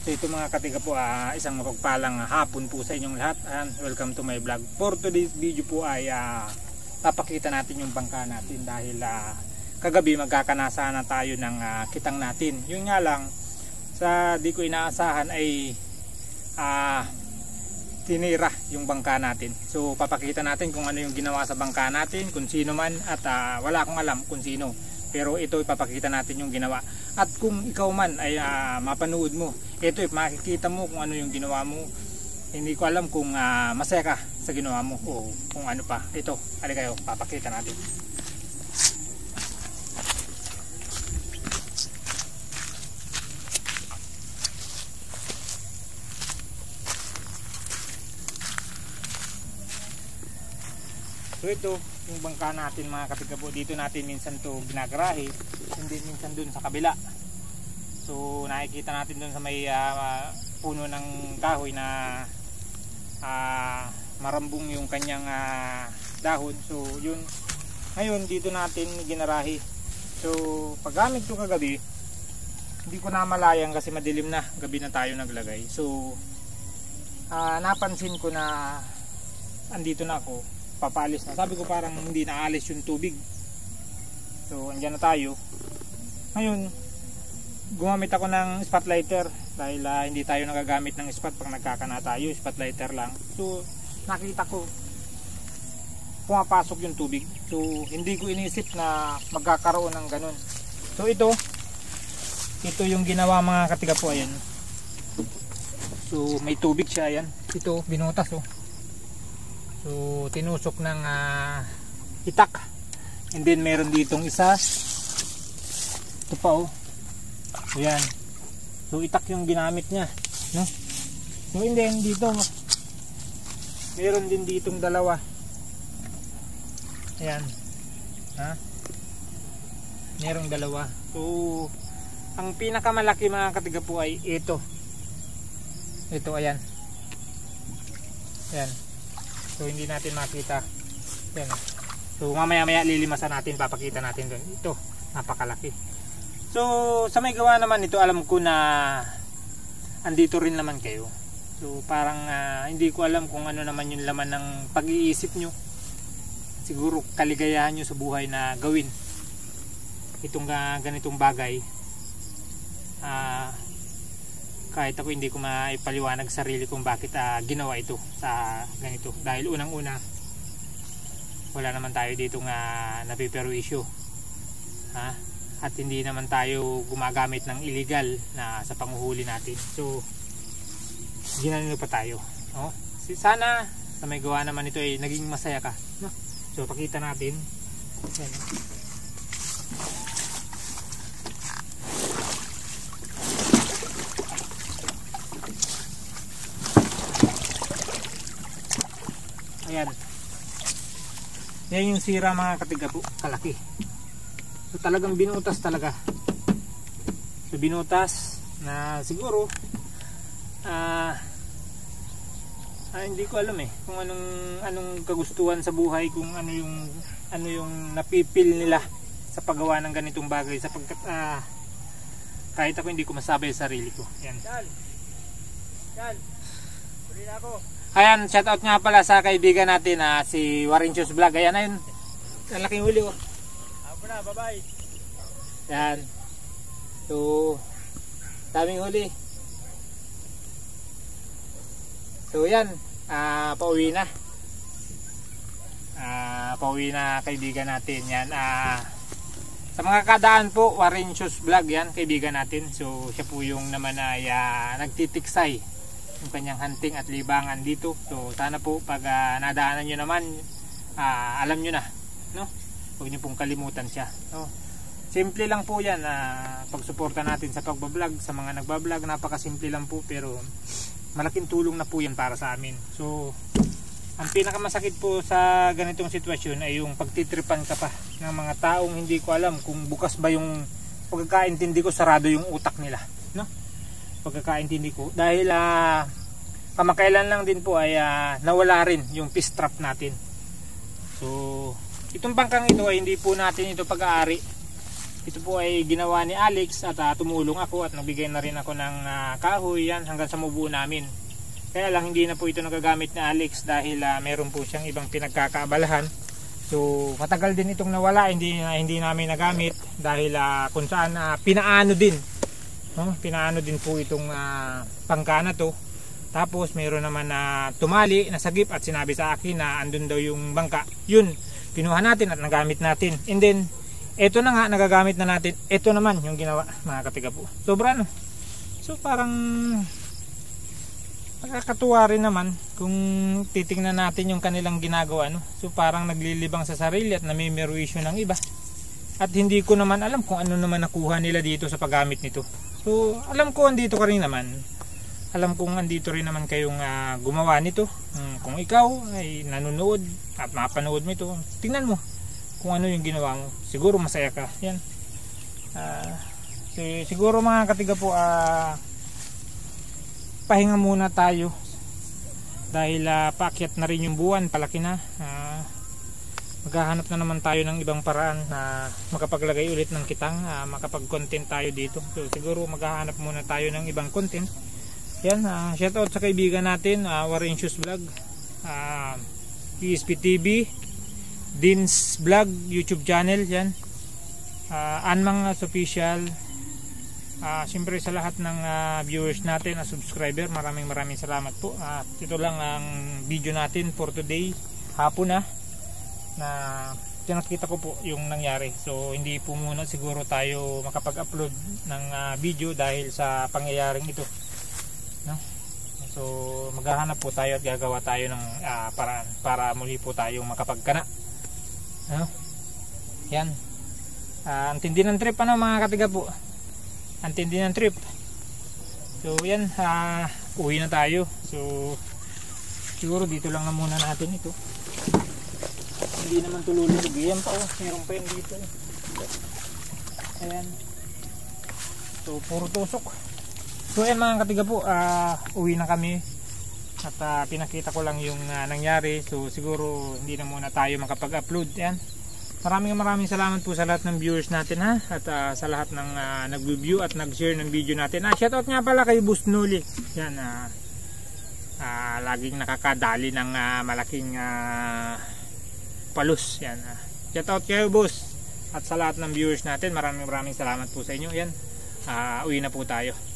So ito mga katiga po, ah, isang mapagpalang hapon po sa inyong lahat and welcome to my vlog. For today's video po ay ah, papakita natin yung bangka natin dahil ah, kagabi magkakanasa na tayo ng ah, kitang natin. Yun nga lang, sa di ko inaasahan ay ah, tinira yung bangka natin. So papakita natin kung ano yung ginawa sa bangka natin, kung sino man at ah, wala akong alam kung sino. Pero ito ipapakita natin yung ginawa. At kung ikaw man ay ah, mapanood mo, ito makikita mo kung ano yung ginawa mo. Hindi ko alam kung ah, masaya ka sa ginawa mo o kung ano pa. Ito, ali kayo, papakita natin. So ito, yung bangka natin mga katiga po, dito natin minsan to ginagarahe, hindi minsan dun sa kabila. So nakikita natin dun sa may ah, puno ng kahoy na ah, marambong yung kanyang ah, dahon. So yun, ngayon dito natin ginarahe. So paggamit ko kagabi, hindi ko na malayang kasi madilim na, gabi na tayo naglagay. So ah, napansin ko na andito na ako, papalis na. Sabi ko parang hindi naalis yung tubig. So andyan na tayo. Ngayon, gumamit ako ng spotlighter dahil ah, hindi tayo nagagamit ng spot pag nagkakana tayo, spotlighter lang. So nakita ko pumapasok yung tubig. So hindi ko inisip na magkakaroon ng ganun. So ito, ito yung ginawa mga katiga po ayan. So may tubig siya ayan. Ito binutas oh. So tinusok ng ah, itak. And then meron ditong isa. Ito pa oh. Ayan. So itak yung ginamit niya, no? So and then dito meron din ditong dalawa. Ayan. Ha? Merong dalawa. So ang pinakamalaki mga katiga po ay ito. Ito ayan. Ayan. So hindi natin makita. Ayan. So mamaya maya lilimasan natin, papakita natin doon. Ito, napakalaki. So sa may gawa naman ito, alam ko na andito rin naman kayo. So parang ah, hindi ko alam kung ano naman yung laman ng pag-iisip nyo. Siguro kaligayahan nyo sa buhay na gawin itong ah, ganitong bagay. Ah, kahit ako hindi ko maipaliwanag sarili kung bakit ah, ginawa ito sa ganito. Dahil unang-una, wala naman tayo dito nga napiperwisyo. Ha? At hindi naman tayo gumagamit ng illegal na sa panguhuli natin. So, ginanilo pa tayo. No? Sana sa may gawa naman ito ay naging masaya ka. No? So, pakita natin. Yan. Ayan. Yan yung sira mga katiga po, kalaki. So talagang binutas talaga. So binutas na siguro ah ah, hindi ko alam eh kung anong anong kagustuhan sa buhay, kung ano yung ano yung napipil nila sa paggawa ng ganitong bagay sapagkat ah, kahit ako hindi ko masabi sa sarili ko. Yan. Na ako. Ayan, shoutout nga pala sa kaibigan natin na si Warinchos Vlog. Ayan na yun. Ang laking huli oh. Na, bye-bye. Yan. So, daming huli. So, yan. Ah, pauwi na. Ah, pauwi na kaibigan natin. Yan. Ah, sa mga kadaan po, Warinchos Vlog yan, kaibigan natin. So, siya po yung naman ay ah, nagtitiksay yung kanyang hunting at libangan dito. So, sana po pag ah, nadaanan nyo naman, ah, alam nyo na. No? Huwag nyo pong kalimutan siya. No? Simple lang po yan na pagsuporta natin sa pagbablog, sa mga nagbablog, napakasimple lang po pero malaking tulong na po yan para sa amin. So, ang pinakamasakit po sa ganitong sitwasyon ay yung pagtitripan ka pa ng mga taong hindi ko alam kung bukas ba yung pagkakaintindi ko sarado yung utak nila. No? Pagkakaintindi ko. Dahil ah, kamakailan lang din po ay ah, nawala rin yung fish trap natin. So, itong bangkang ito ay hindi po natin ito pag-aari ito po ay ginawa ni Alex at ah, tumulong ako at nagbigay na rin ako ng ah, kahoy yan hanggang sa mubuo namin. Kaya lang hindi na po ito nagagamit ni Alex dahil ah, meron po siyang ibang pinagkakaabalahan. So matagal din itong nawala, hindi na hindi namin nagamit dahil ah, kung saan ah, pinaano din. No? Pinaano din po itong ah, pangka na to. Tapos mayroon naman na tumali, nasagip at sinabi sa akin na andun daw yung bangka. Yun, kinuha natin at nagamit natin. And then, eto na nga, nagagamit na natin. Eto naman yung ginawa, mga katiga po. Sobra no. So parang nakakatuwa rin naman kung titingnan natin yung kanilang ginagawa. No? So parang naglilibang sa sarili at namimirwisyo ng iba. At hindi ko naman alam kung ano naman nakuha nila dito sa paggamit nito. So alam ko andito ka rin naman alam kong andito rin naman kayong ah, gumawa nito. Hmm, kung ikaw ay nanonood at mapanood mo ito tingnan mo kung ano yung ginawa mo. Siguro masaya ka. Yan. Ah, si- siguro mga katiga po ah, pahinga muna tayo. Dahil ah, paakyat na rin yung buwan palaki na. Ah, maghahanap na naman tayo ng ibang paraan na makapaglagay ulit ng kitang ah, makapag content tayo dito. So siguro maghahanap muna tayo ng ibang content yan, uh, shout out sa kaibigan natin, uh, Warren Shoes Vlog, uh, PSP TV, Dean's Vlog, YouTube channel, yan. Uh, Anmang Official, uh, siyempre sa lahat ng uh, viewers natin, na subscriber, maraming maraming salamat po. Uh, ito lang ang video natin for today, hapon na, na tinakita ko po yung nangyari. So hindi po muna siguro tayo makapag-upload ng uh, video dahil sa pangyayaring ito no? So maghahanap po tayo at gagawa tayo ng ah, paraan para muli po tayong makapagkana. Ano? Yan. Ah, ang tindi ng trip ano mga katiga po. Ang tindi ng trip. So yan, ah, uwi na tayo. So siguro dito lang na muna natin ito. Hindi naman tululog. Yan pa oh, meron pa yun dito. Ayan. So puro tusok. So yan mga katiga po, ah, uwi na kami at ah, pinakita ko lang yung ah, nangyari. So siguro hindi na muna tayo makapag-upload. Yan. Maraming maraming salamat po sa lahat ng viewers natin ha at ah, sa lahat ng ah, nag-view at nag-share ng video natin. Ah, shoutout nga pala kay Boost Nuli. Yan ah, ah, laging nakakadali ng ah, malaking ah, palus. Yan ah. Shoutout kayo boss at sa lahat ng viewers natin. Maraming maraming salamat po sa inyo. Yan. Ah, uwi na po tayo.